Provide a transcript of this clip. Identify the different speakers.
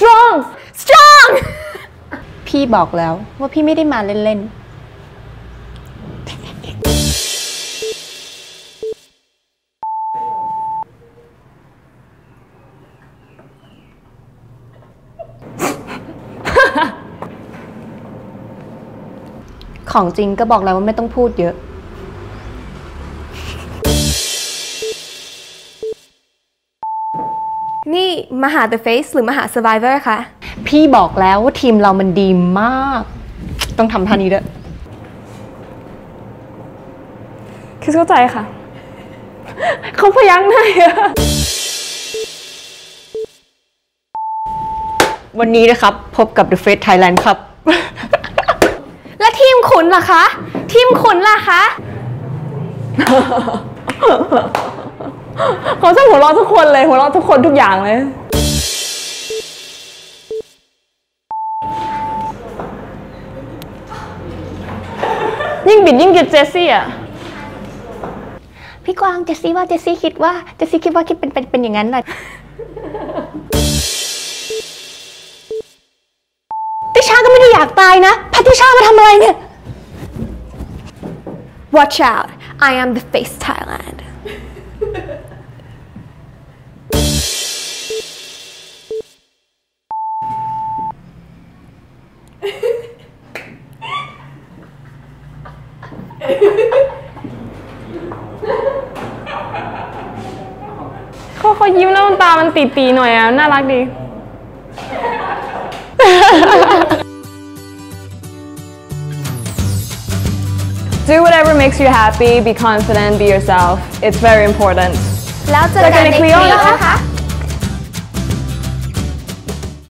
Speaker 1: strong strong พี่บอกแล้วว่าพี่ไม่ได้มาเล่นๆของจริงก็บอกแล้วว่าไม่ต้องพูดเยอะ
Speaker 2: นี่มาหา The Face หรือมาหา Survivor คะ
Speaker 1: พี่บอกแล้วว่าทีมเรามันดีมาก ต้องทำท่านี้ด้วย
Speaker 2: คือเข้าใจค่ะ เขาพยักหน้าอะ
Speaker 1: วันนี้นะครับ พบกับ The Face Thailand ครับ
Speaker 2: แล้วทีมขุนล่ะคะ ทีมขุนล่ะคะ
Speaker 3: เขาจะหัวเราะทุกคนเลยหัวเราะทุกคนทุกอย่างเลย ยิ่งบิดยิ่งกิดเจสซี่อะ
Speaker 1: พี่กวางเจสซี่ว่าเจสซี่คิดว่าเจสซี่คิดว่าคิดเป็นเป็นเป็นอย่างนั้นแหละติชาก็ไม่ได้อยากตายนะพัติชามาทำอะไรเนี่ย
Speaker 2: Watch out I am The Face Thailand
Speaker 3: ยิ้มแล้วมันตามันตีๆหน่อยอะ น่ารักดี Do whatever makes you happy, be confident, be yourself. It's very important.
Speaker 2: แล้วเจอกันในคลิปนะคะ